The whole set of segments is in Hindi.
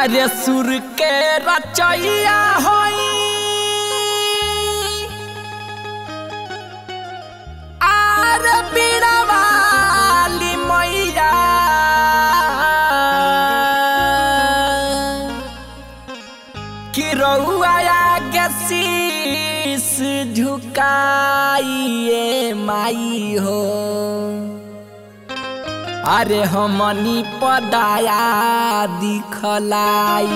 अरे सुर के रचैया के झुकाइए माई हो। अरे हमनी पदाया दिखलाई।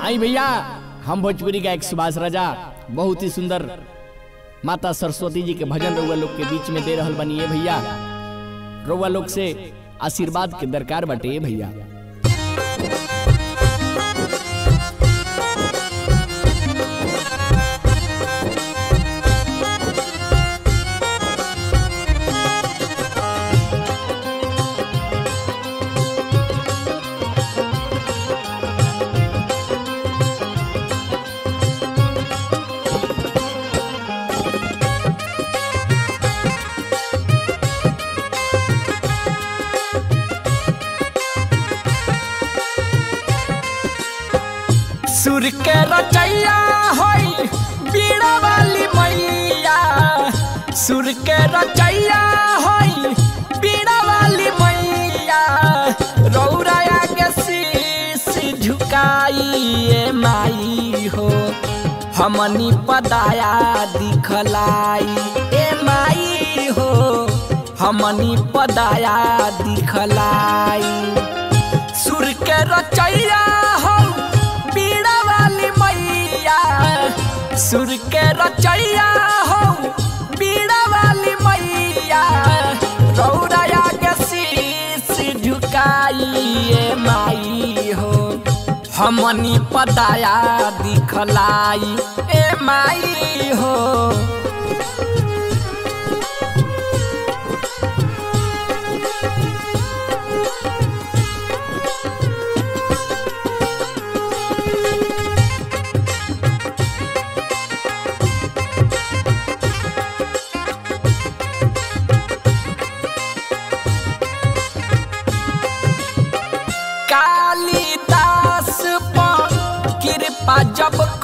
आई भैया, हम भोजपुरी का एक सुभाष राजा, बहुत ही सुंदर। माता सरस्वती जी के भजन रउआ लोग के बीच में दे रहा बनी भैया। रउआ लोग से आशीर्वाद के दरकार बटे भैया। सुर के रचैया होई, बीड़ा वाली मैया। सुर के रचैया होई, बीड़ा वाली मैया। रौराया के शीश झुकाइए माई हो, हमनी पदाया दिखलाई। ए माई हो, हमनी पदाया दिखलाई। सुर के रचैया हो, बीड़ा वाली मैया। रौराया के शीश झुकाइए माई हो। हमनी पताया दिखलाई, ए माई हो।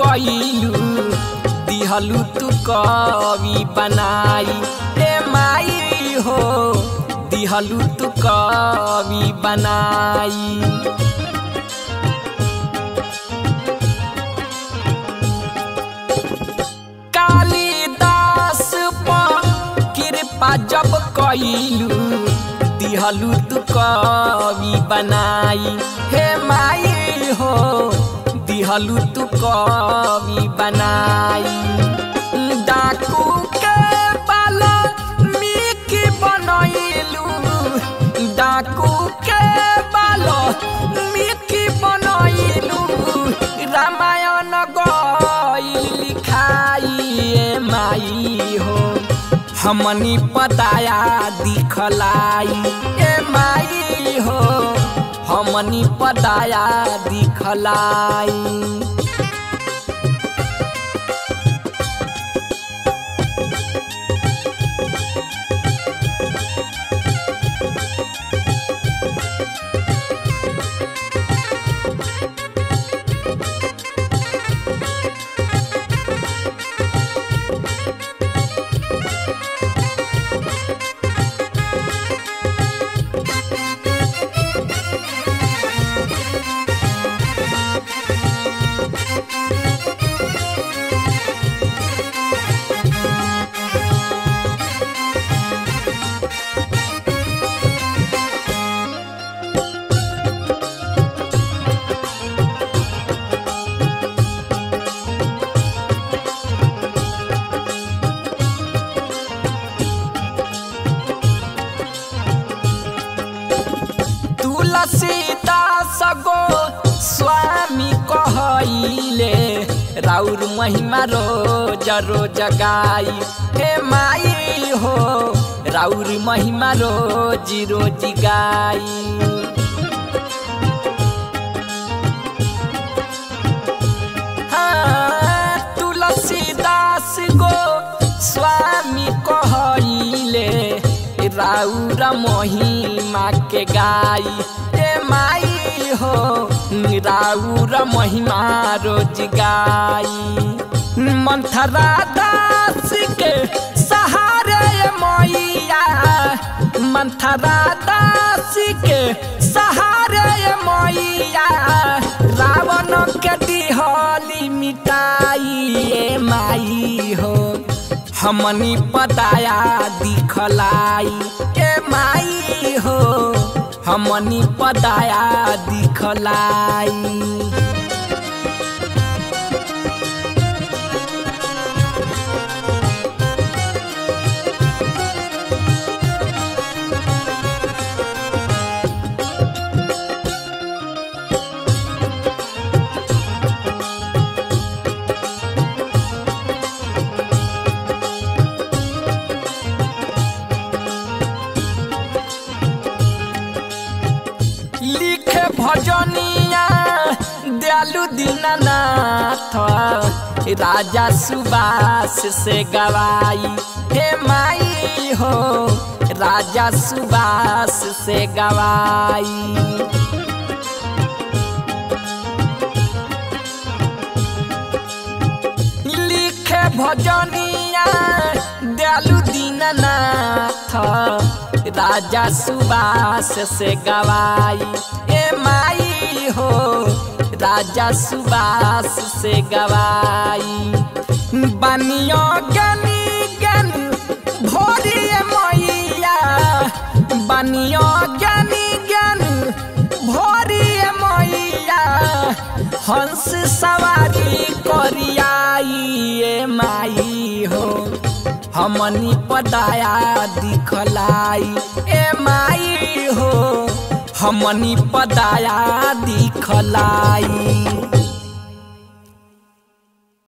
कइलू दिहलू तू कवि बनाई ए माई हो दिहलू तू कवि बनाई कालिदास पर कृपा जब कइलू दिहलू तू कवि बनाई हे माई हो दिहलू तू कवि बनाई। डाकू के बाला मीक बनैलू। डाकू के बाला मीक बनैलू। रामायण गई लिखाई माई हो। हमनी पताया दिखलाई। ए माई हो। हमनी पदाया दिखलाई। गो। स्वामी कहले राउर महिमा रोज रोज गाई हे माई हो राउर महिमा रोज रोज गाई हाँ, तुलसीदास गो। स्वामी कहले राउर महिमा के गाई। ए माई हो राउर महिमा रोज गाई। मंथरा दास के सहारे मैया। मंथरा दास के सहारे मैया। रावण के दिहली मिटाई माई हो। हमनी पदाया दिखलाई ए माई हो। हमनी पदाया दिखलाई। भजनिया, दयालु दीनानाथ, राजा सुबास से गवाई। हे माई हो, राजा सुबास से गवाई। लिखे भजनिया, दयालु दीननाथ, राजा सुबास से गवाई। ए हो, राजा सुबास से गवाई। बनियो गनी गन भोरी मैया। बनियो गनी गन भोरी मैया। हंस सवारी करियाई माई हो, हमनी पदाया दिखलाई। ए माई हो हमनी पदाया दिखलाई।